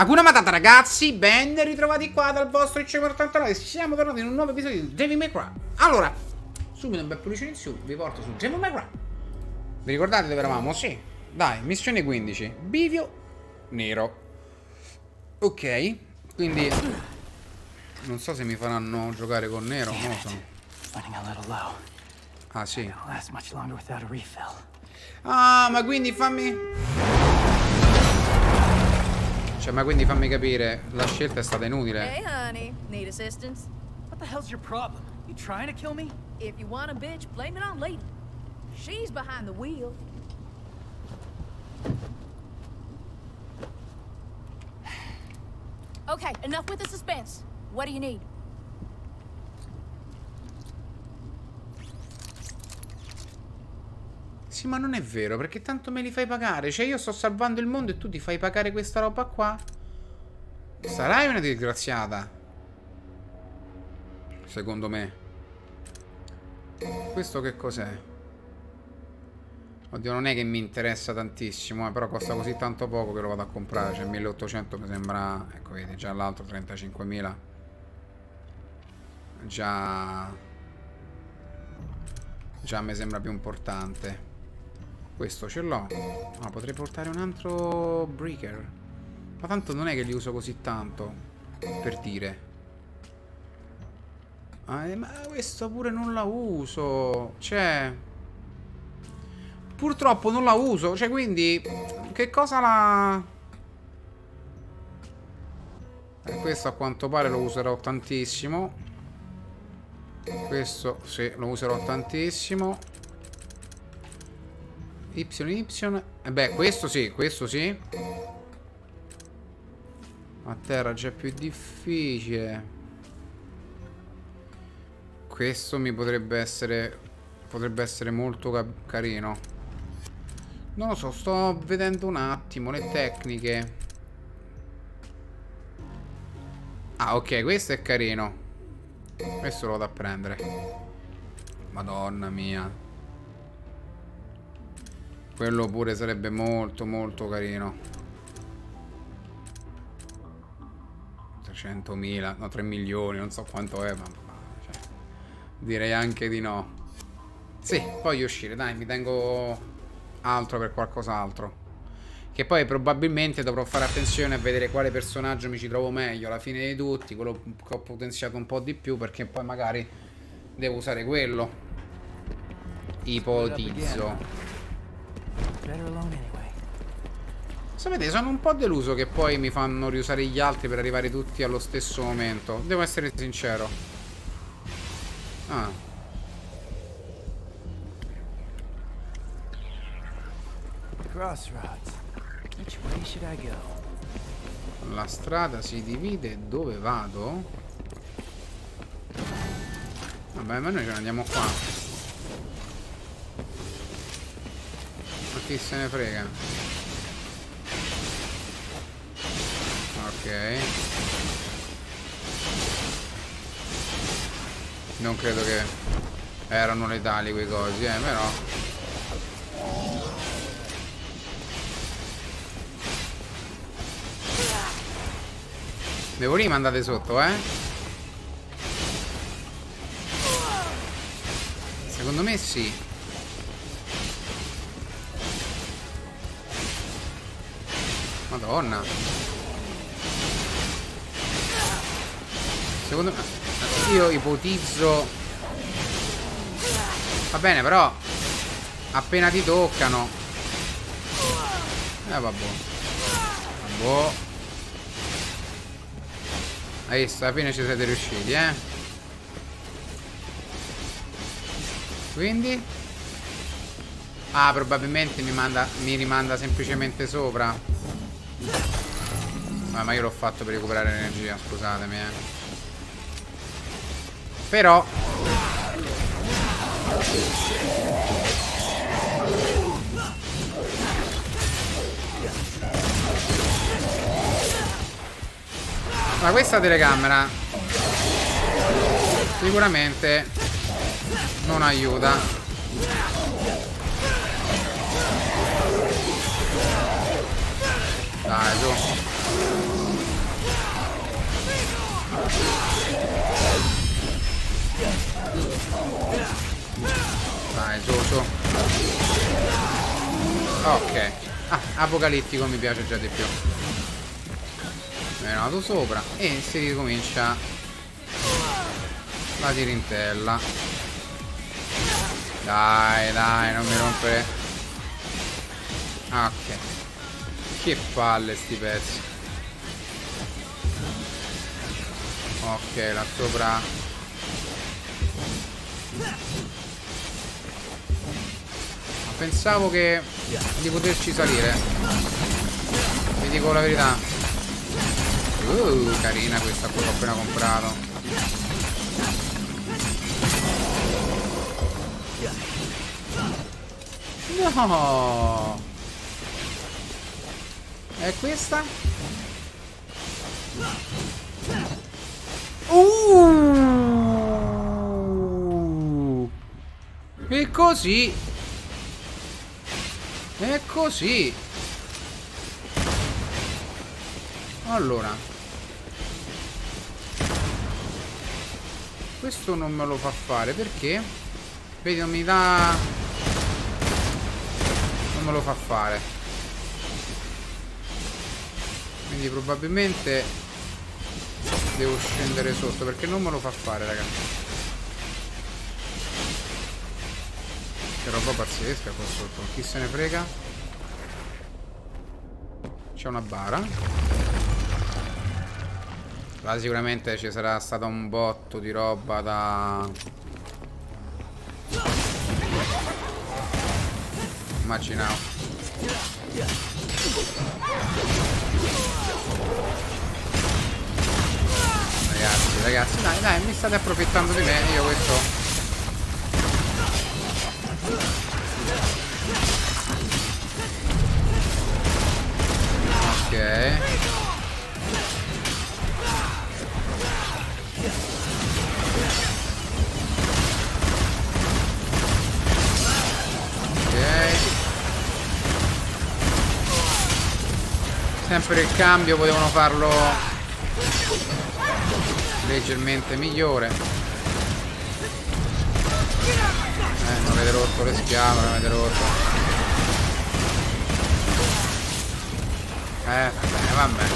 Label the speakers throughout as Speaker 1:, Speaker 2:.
Speaker 1: Hakuna Matata ragazzi, ben ritrovati qua dal vostro IC89 Siamo tornati in un nuovo episodio di Devil May Cry Allora, subito un bel pollice in su, vi porto su Devil May Cry Vi ricordate dove eravamo? Sì, dai, missione 15 Bivio nero. Ok, quindi Non so se mi faranno giocare con nero, non lo so. Ah sì. Ah, ma quindi fammi cioè, ma quindi fammi capire, la scelta è stata inutile.
Speaker 2: Hey, honey, need assistance?
Speaker 3: What the hell's your problem? You trying to kill me?
Speaker 2: If you want a bitch, blame it on Lady. She's behind the wheel. Okay, enough with the suspense. What do you need?
Speaker 1: Sì, ma non è vero, perché tanto me li fai pagare. Cioè, io sto salvando il mondo e tu ti fai pagare questa roba qua? Sarai una disgraziata. Secondo me. Questo che cos'è? Oddio, non è che mi interessa tantissimo, eh, però costa così tanto poco che lo vado a comprare. Cioè, 1800 mi sembra... Ecco, vedi, già l'altro 35.000. Già... Già mi sembra più importante. Questo ce l'ho. Ma potrei portare un altro breaker. Ma tanto non è che li uso così tanto. Per dire. Ah, eh, ma questo pure non la uso. Cioè... Purtroppo non la uso. Cioè, quindi... Che cosa la... Eh, questo a quanto pare lo userò tantissimo. Questo, sì, lo userò tantissimo. Y, Y. E beh, questo sì, questo sì. A terra già più difficile. Questo mi potrebbe essere... Potrebbe essere molto ca carino. Non lo so, sto vedendo un attimo le tecniche. Ah, ok, questo è carino. Questo lo vado a prendere. Madonna mia. Quello pure sarebbe molto molto carino 300.000 No 3 milioni Non so quanto è ma cioè, Direi anche di no Sì voglio uscire dai mi tengo Altro per qualcos'altro che poi probabilmente dovrò fare attenzione a vedere quale personaggio mi ci trovo meglio alla fine di tutti, quello che ho potenziato un po' di più perché poi magari devo usare quello. Ipotizzo. Sapete, sono un po' deluso che poi mi fanno riusare gli altri per arrivare tutti allo stesso momento. Devo essere sincero. Ah. La strada si divide dove vado? Vabbè, ma noi ce ne andiamo qua. Chi se ne frega ok non credo che erano letali quei cosi eh però Devo rimandate sotto, eh? Secondo me sì. Madonna. Secondo me... Io ipotizzo... Va bene, però... Appena ti toccano... Eh, vabbè. Vabbè. Alla fine ci siete riusciti, eh? Quindi... Ah, probabilmente mi, manda, mi rimanda semplicemente sopra. Ma, ma io l'ho fatto per recuperare energia, scusatemi, eh. Però... Ma questa telecamera sicuramente non aiuta Dai, su. Dai, su, su. Ok. Ah, apocalittico mi piace già di più. È nato sopra e si ricomincia la tirintella. Dai, dai, non mi rompere. Ok. Che palle sti pezzi. Ok, là sopra. Ma pensavo che di poterci salire. Vi dico la verità. Uh, carina questa che ho appena comprato. No! E questa? Così. E così. Allora. Questo non me lo fa fare perché? Vedi, non mi dà... Non me lo fa fare. Quindi probabilmente devo scendere sotto perché non me lo fa fare, ragazzi. Che roba pazzesca qua sotto. Chi se ne frega? C'è una bara. Là sicuramente ci sarà stato un botto di roba da... Immaginavo. Ragazzi, ragazzi, dai, dai, mi state approfittando di me, io questo... Sempre il cambio potevano farlo leggermente migliore. Eh, non avete rotto le schiave, non avete rotto. Eh, va bene, va bene.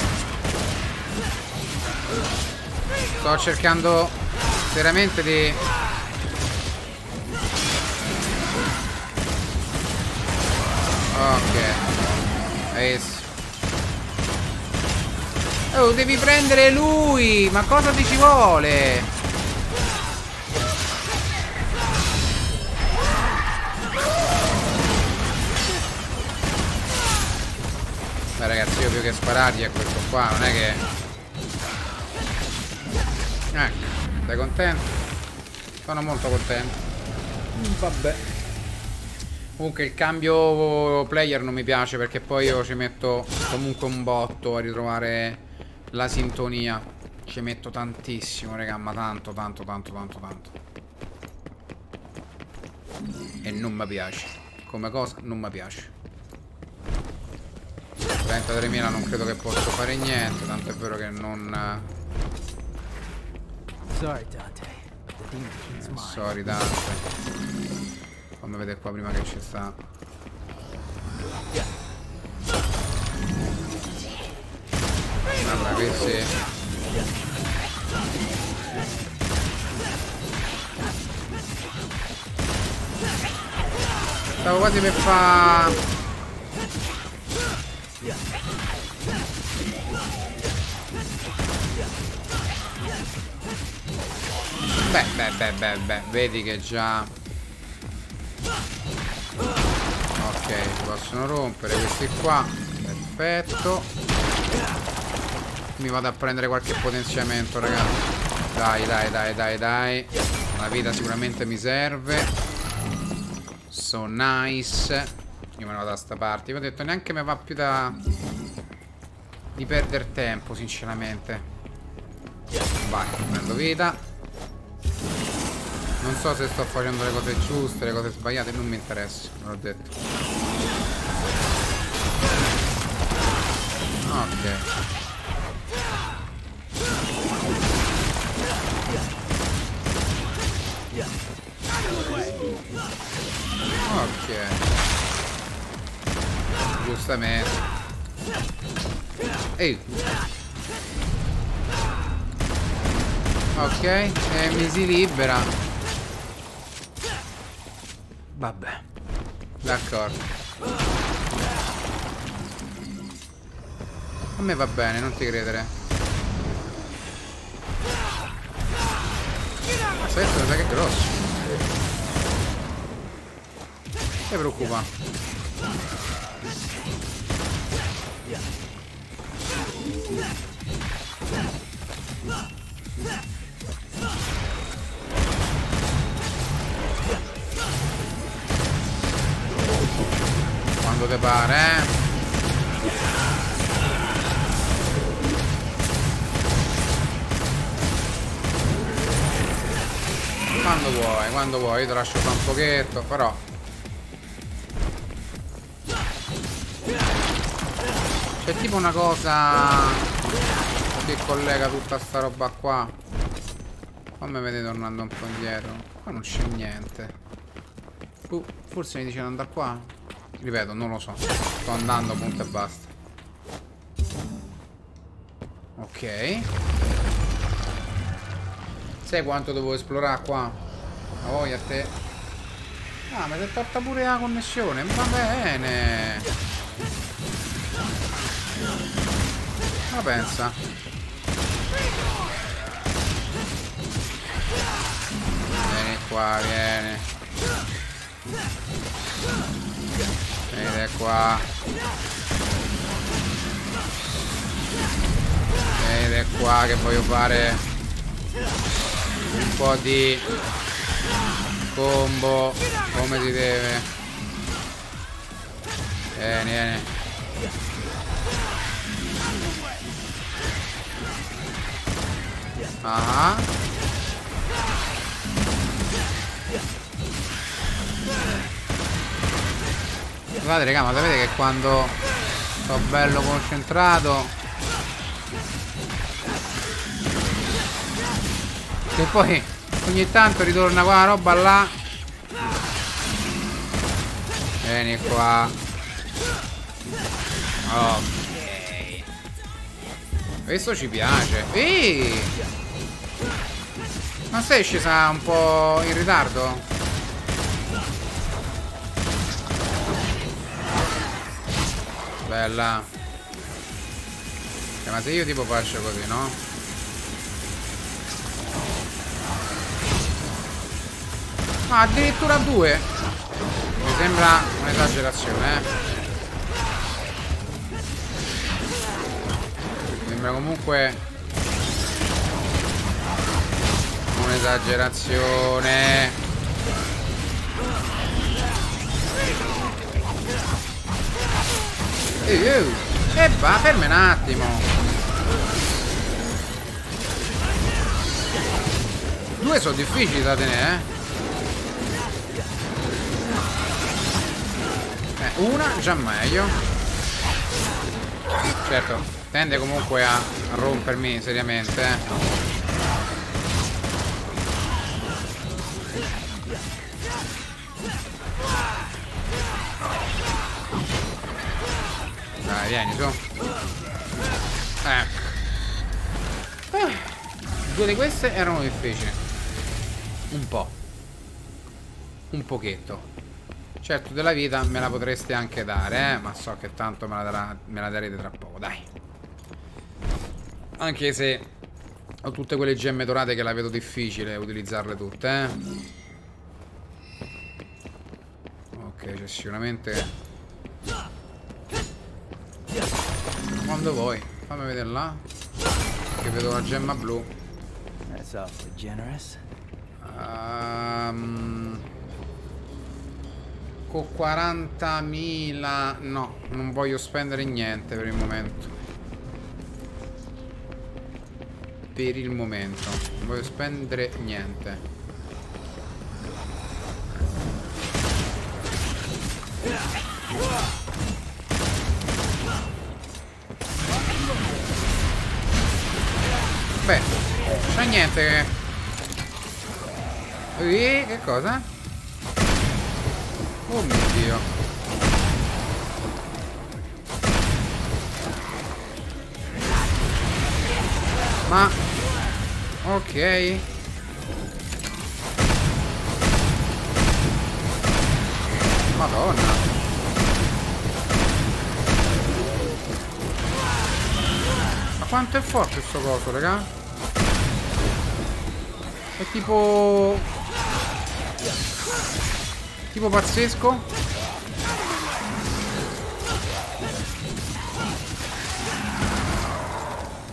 Speaker 1: Sto cercando veramente di... Ok. Ace. Oh, devi prendere lui! Ma cosa ti ci vuole? Beh ragazzi, io più che sparargli a questo qua, non è che... Ecco, sei contento? Sono molto contento. Vabbè. Comunque il cambio player non mi piace perché poi io ci metto comunque un botto a ritrovare la sintonia. Ci metto tantissimo, raga, ma tanto, tanto, tanto, tanto, tanto. E non mi piace. Come cosa, non mi piace. 33.000 non credo che possa fare niente, tanto è vero che non... Sorry, Dante. Eh, sorry, Dante. Fammi vedere qua prima che ci sta. Vabbè, questi... Stavo quasi per fa... Beh, beh, beh, beh, beh, vedi che già... Ok, possono rompere questi qua. Perfetto. Mi vado a prendere qualche potenziamento, ragazzi. Dai, dai, dai, dai, dai. La vita sicuramente mi serve. So nice. Io me ne vado da sta parte. Vi ho detto, neanche mi va più da... Di perdere tempo, sinceramente. Vai, prendo vita. Non so se sto facendo le cose giuste, le cose sbagliate, non mi interessa, ve l'ho detto. Ok. Ok. giustamente. Ehi. Ok, e mi si libera. Vabbè. D'accordo. A me va bene, non ti credere. Aspetta, mi sa che è grosso. Ti preoccupa. Quando te pare, eh? Quando vuoi, quando vuoi, io te lascio fare un pochetto, però C'è tipo una cosa che collega tutta sta roba qua. Fammi vedere tornando un po' indietro. Qua non c'è niente. Uh, forse mi dice di andare qua? Ripeto, non lo so. Sto andando, punto e basta. Ok. Sai quanto devo esplorare qua? La voglia a te. Ah, ma si è tolta pure la connessione. Va bene. Ma pensa. Vieni qua, vieni. Vieni qua. Vieni qua che voglio fare un po' di combo come si deve. Vieni, vieni. Ah. Guardate raga, ma sapete che quando sto bello concentrato Che poi ogni tanto ritorna qua roba là. Vieni qua. Ok. Questo ci piace. Ehi! Ma sei scesa un po' in ritardo? Bella. Eh, Ma se io tipo faccio così, no? Ah, addirittura due Mi sembra un'esagerazione, eh Mi sembra comunque Un'esagerazione E va, fermi un attimo. Due sono difficili da tenere, eh? Una già meglio. Certo, tende comunque a rompermi seriamente, eh. Dai, vieni su. Eh. Due di queste erano difficili. Un po'. Un pochetto. Certo, della vita me la potreste anche dare, eh? Ma so che tanto me la, darà, me la darete tra poco, dai. Anche se ho tutte quelle gemme dorate che la vedo difficile utilizzarle tutte, eh? Ok, c'è sicuramente quando vuoi. Fammi vedere là. Che vedo una gemma blu.
Speaker 3: That's awfully generous.
Speaker 1: Um, con 40.000 no, non voglio spendere niente per il momento. Per il momento, non voglio spendere niente. Beh, c'è niente che... che cosa? Oh mio dio. Ma... Ok. Madonna. Ma quanto è forte sto coso, raga? È tipo Tipo pazzesco.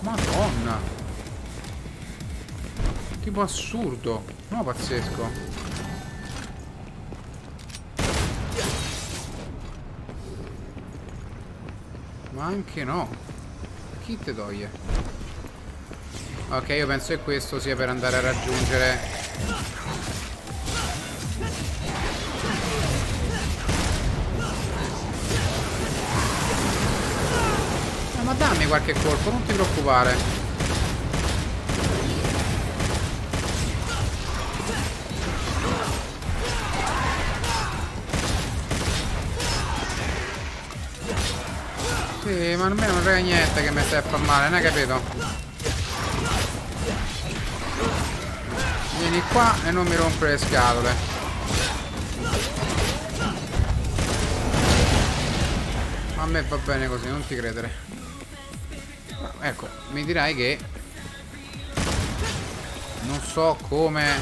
Speaker 1: Madonna. Tipo assurdo. No, pazzesco. Ma anche no. Chi te toglie? Ok, io penso che questo sia per andare a raggiungere... qualche colpo, non ti preoccupare. Sì, ma almeno non frega niente che mi stai a far male, non hai capito? Vieni qua e non mi rompere le scatole. A me va bene così, non ti credere. Ecco, mi dirai che... Non so come...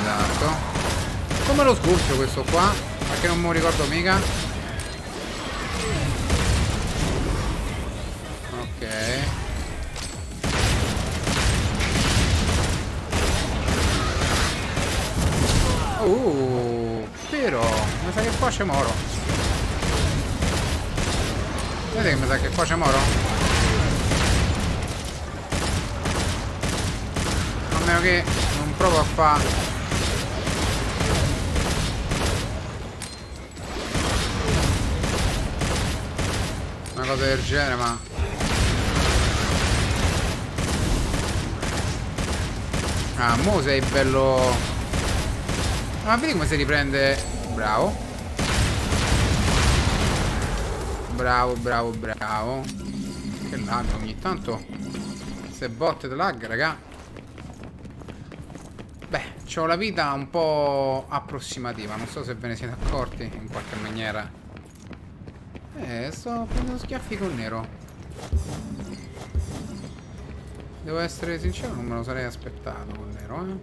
Speaker 1: Esatto. Come lo sgurcio questo qua? Perché non lo ricordo mica. Ok. Uh. Mi sa che qua c'è moro Vedete che mi sa che qua c'è moro? A meno che non provo a fare cosa del genere, ma... Ah, mo sei bello... Ma vedi come si riprende... Bravo. Bravo, bravo, bravo. Che lag ogni tanto. Se botte di lag, raga. Beh, ho la vita un po' approssimativa. Non so se ve ne siete accorti in qualche maniera. Eh, sto prendendo schiaffi col nero. Devo essere sincero, non me lo sarei aspettato col nero, eh.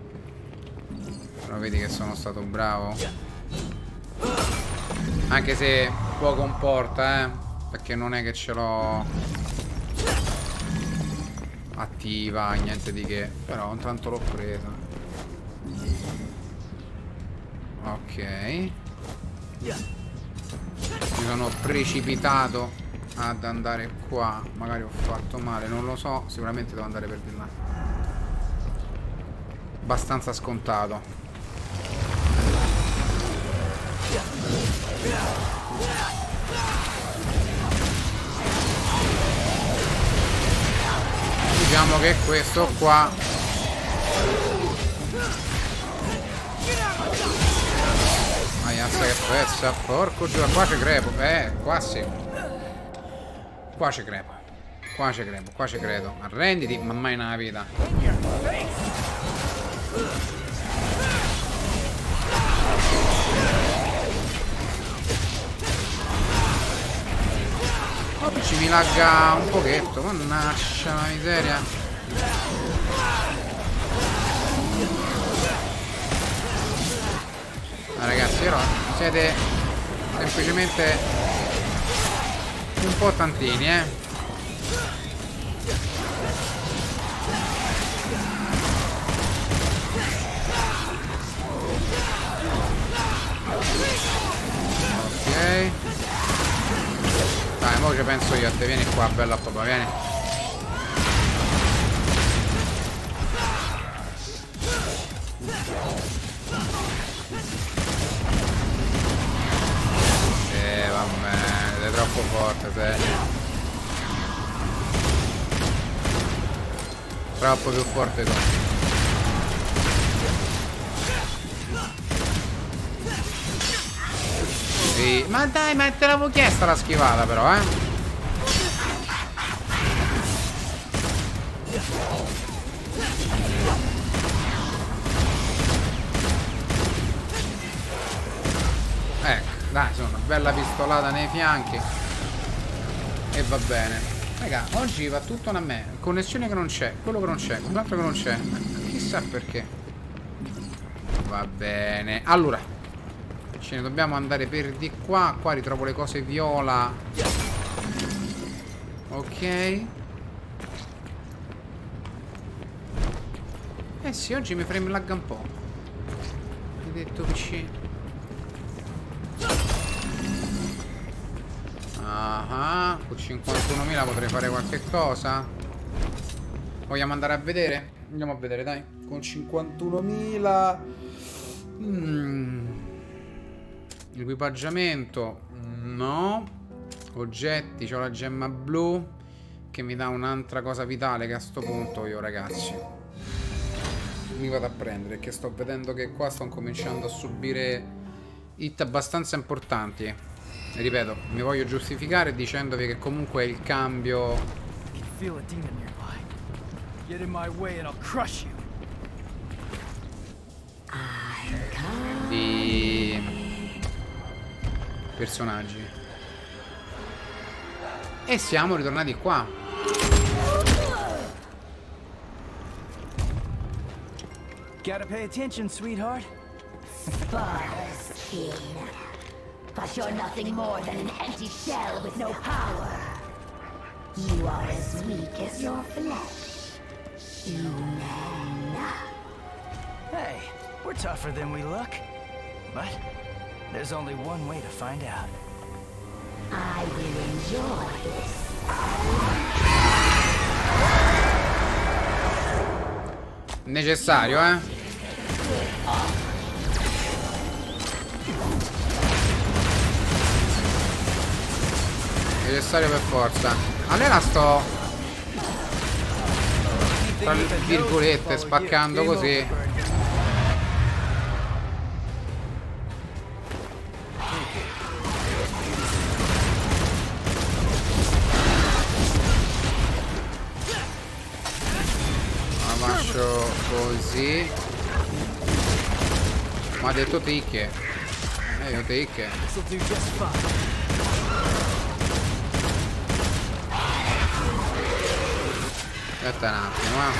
Speaker 1: Però vedi che sono stato bravo. Anche se poco importa, eh. Perché non è che ce l'ho attiva, niente di che. Però intanto l'ho presa. Ok. Mi sono precipitato ad andare qua. Magari ho fatto male non lo so. Sicuramente devo andare per di là. Abbastanza scontato diciamo che questo qua Ammazza che pezza, porco giù, qua ci crepo, eh, qua sì. Qua ci crepo. Qua ci crepo, qua ci credo. Arrenditi, ma mai nella vita. Oggi mi lagga un pochetto, mannaggia la miseria. Ma ragazzi, però siete semplicemente un po' tantini, eh. Mo che penso io a te, vieni qua, bella papà, vieni. troppo forte, sei. Troppo più forte tu. Sì. Ma dai, ma te l'avevo chiesta la schivata però, eh. Ecco, dai, una bella pistolata nei fianchi. E va bene. Raga, oggi va tutto a me. Connessione che non c'è, quello che non c'è, quell'altro che non c'è. Chissà perché. Va bene. Allora, ce ne dobbiamo andare per di qua. Qua ritrovo le cose viola. Ok. Eh sì, oggi mi frame lagga un po'. Detto PC. Ah, con 51.000 potrei fare qualche cosa. Vogliamo andare a vedere? Andiamo a vedere, dai. Con 51.000... Mm. Equipaggiamento. No. Oggetti, c'ho la gemma blu. Che mi dà un'altra cosa vitale che a sto punto io, ragazzi. Mi vado a prendere. Che sto vedendo che qua sto cominciando a subire hit abbastanza importanti. E ripeto, mi voglio giustificare dicendovi che comunque è il cambio
Speaker 3: Feel
Speaker 1: personaggi. E siamo ritornati qua.
Speaker 3: Gotta pay attention, sweetheart.
Speaker 4: Father's king. But you're nothing more than an empty shell with no power. You are as weak as your flesh. Human.
Speaker 3: Hey, we're tougher than we look. But there's only one way to find out.
Speaker 4: I will enjoy this.
Speaker 1: Necessario, eh? Necessario per forza. Allora sto tra virgolette spaccando così. Così. Ma ha detto ticche. Eh, io ticche. Aspetta un attimo, eh.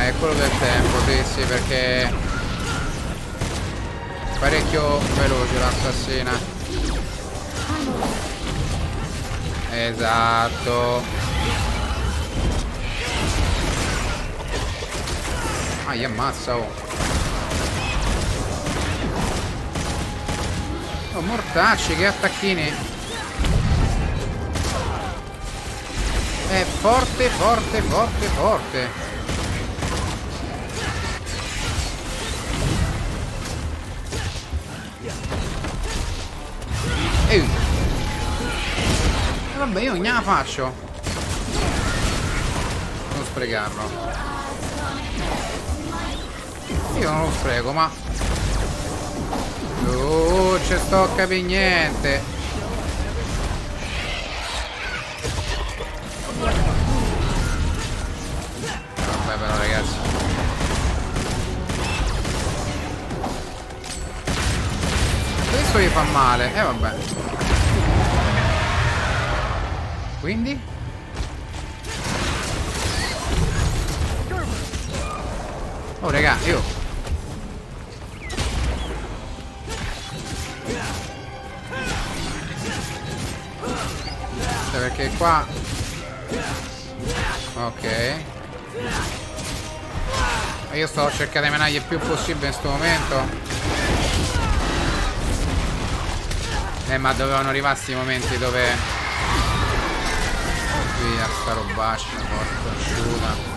Speaker 1: Eh, è quello del tempo, sì, sì, perché... Parecchio veloce l'assassina. Esatto. Ah, gli ammazza, oh. Oh, mortacci, che attacchini. È forte, forte, forte, forte. Ehi. E vabbè, io ne la faccio. Non sprecarlo. Io non lo spreco, ma... Oh, c'è sto a capire niente. Vabbè però ragazzi Questo gli fa male eh, vabbè Quindi? Oh raga io Perché qua Ok io sto cercando di menargli il più possibile in questo momento. Eh ma dovevano arrivarsi i momenti dove... Via sta robaccia, porca asciuga.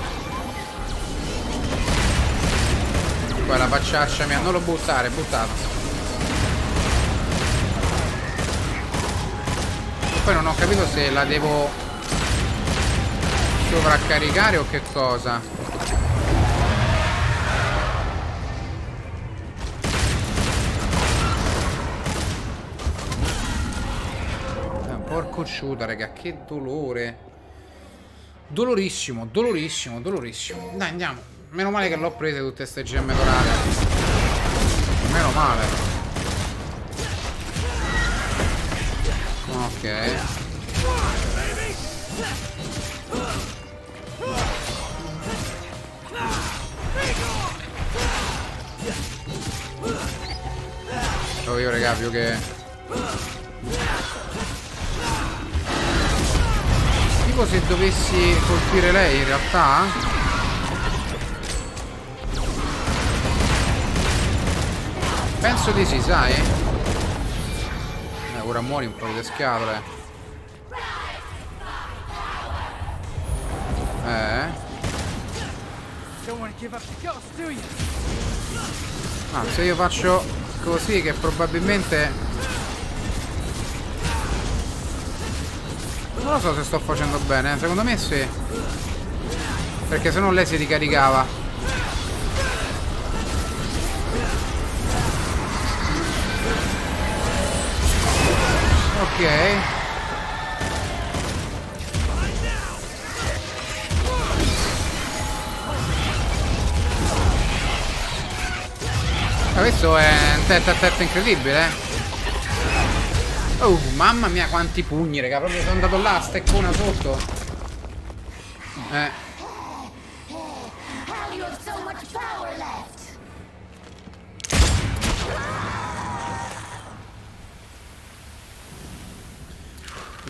Speaker 1: Poi la facciaccia mia, non lo buttare, buttato. poi non ho capito se la devo sovraccaricare o che cosa. Eh, porco ciuta raga che dolore. Dolorissimo, dolorissimo, dolorissimo. Dai andiamo. Meno male che l'ho presa tutte queste gemme dorate. Meno male. Ok. Oh, io raga più che Tipo se dovessi colpire lei in realtà Penso di sì, sai? Muori un po' di scatole Eh? Ah, se io faccio così che probabilmente... Non lo so se sto facendo bene, secondo me sì. Perché se no lei si ricaricava. Ok. Ma questo è un tête a tête incredibile. Oh, mamma mia quanti pugni, raga. Proprio sono andato là, steccona sotto. Eh.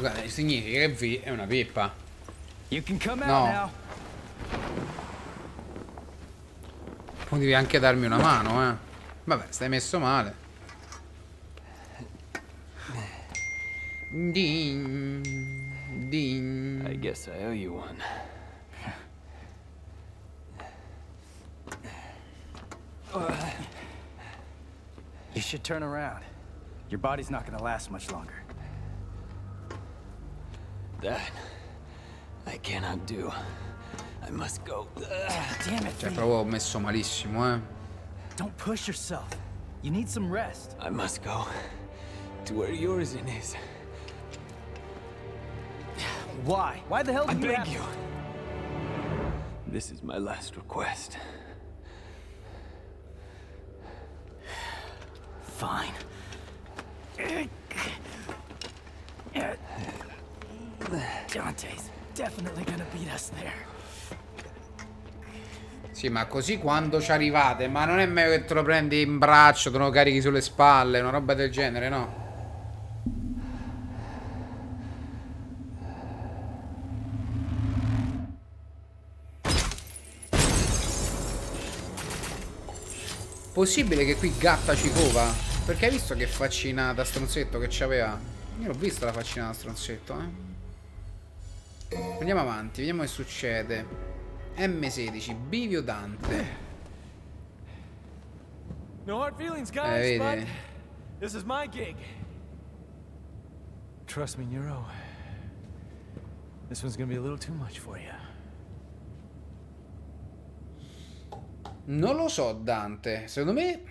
Speaker 1: Guarda, significa che V è una pippa. No. Potevi anche darmi una mano, eh. Vabbè, stai messo male. Din. Din.
Speaker 5: I guess I owe you one.
Speaker 3: You should turn around. Your body's not gonna last much longer.
Speaker 5: That I cannot do. I must go.
Speaker 3: Damn it,
Speaker 1: Cioè,
Speaker 3: V.
Speaker 1: proprio messo malissimo, eh.
Speaker 3: Don't push yourself. You need some rest.
Speaker 5: I must go to where Yorzin is.
Speaker 3: Why? Why the hell
Speaker 5: I
Speaker 3: do you
Speaker 5: beg
Speaker 3: have
Speaker 5: you. This is my last request.
Speaker 3: Fine.
Speaker 1: Sì, ma così quando ci arrivate, ma non è meglio che te lo prendi in braccio, te lo carichi sulle spalle, una roba del genere, no? Possibile che qui gatta ci cova? Perché hai visto che faccina da stronzetto che c'aveva? Io l'ho vista la faccina da stronzetto, eh. Andiamo avanti, vediamo che succede. M16, Bivio Dante.
Speaker 6: No hard feelings,
Speaker 1: Eh,
Speaker 6: guys, but
Speaker 1: vedi.
Speaker 6: this is my gig. Trust me, Nero. This one's gonna be a little too much for you.
Speaker 1: Non lo so, Dante. Secondo me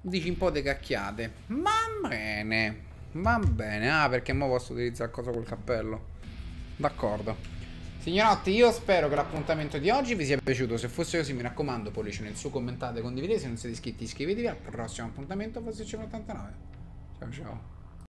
Speaker 1: dici un po' di cacchiate. Va bene. Va bene. Ah, perché mo posso utilizzare cosa col cappello. D'accordo. Signorotti, io spero che l'appuntamento di oggi vi sia piaciuto. Se fosse così, mi raccomando, pollice nel su, commentate, condividete. Se non siete iscritti, iscrivetevi. Al prossimo appuntamento, forse 89. Ciao ciao.